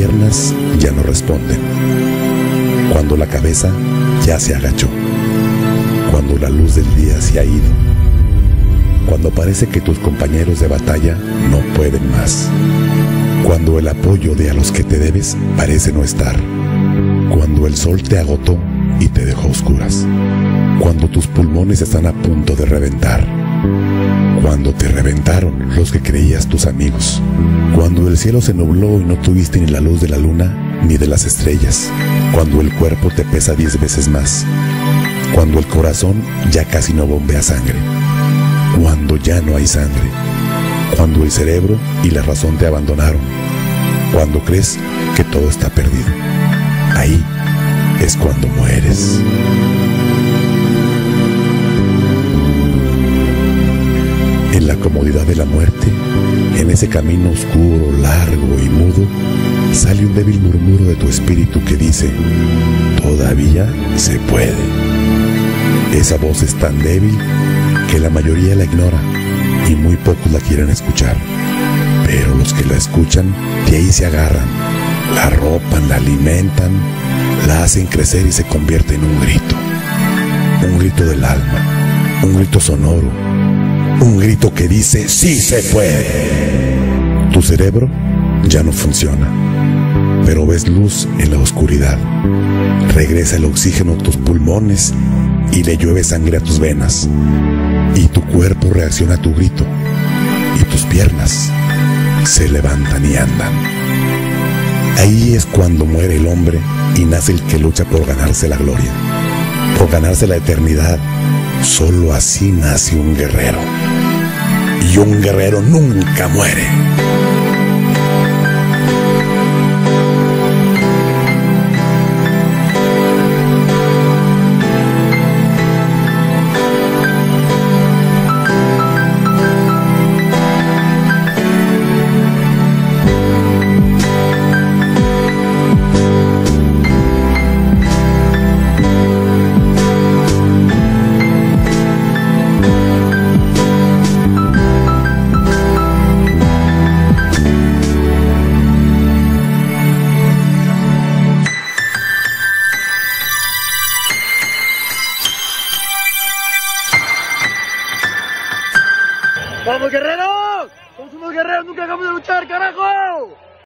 piernas ya no responden, cuando la cabeza ya se agachó, cuando la luz del día se ha ido, cuando parece que tus compañeros de batalla no pueden más, cuando el apoyo de a los que te debes parece no estar, cuando el sol te agotó y te dejó oscuras, cuando tus pulmones están a punto de reventar, cuando te reventaron los que creías tus amigos, cuando el cielo se nubló y no tuviste ni la luz de la luna ni de las estrellas, cuando el cuerpo te pesa diez veces más, cuando el corazón ya casi no bombea sangre, cuando ya no hay sangre, cuando el cerebro y la razón te abandonaron, cuando crees que todo está perdido. Ahí es cuando mueres. En la comodidad de la muerte, en ese camino oscuro, largo y mudo, sale un débil murmuro de tu espíritu que dice, todavía se puede. Esa voz es tan débil que la mayoría la ignora y muy pocos la quieren escuchar. Pero los que la escuchan, de ahí se agarran, la ropan, la alimentan, la hacen crecer y se convierte en un grito. Un grito del alma, un grito sonoro, un grito que dice, sí se puede. Tu cerebro ya no funciona, pero ves luz en la oscuridad. Regresa el oxígeno a tus pulmones y le llueve sangre a tus venas. Y tu cuerpo reacciona a tu grito. Y tus piernas se levantan y andan. Ahí es cuando muere el hombre y nace el que lucha por ganarse la gloria, por ganarse la eternidad. Solo así nace un guerrero. Y un guerrero nunca muere. ¡Vamos, guerreros! ¡Somos unos guerreros! ¡Nunca dejamos de luchar, carajo!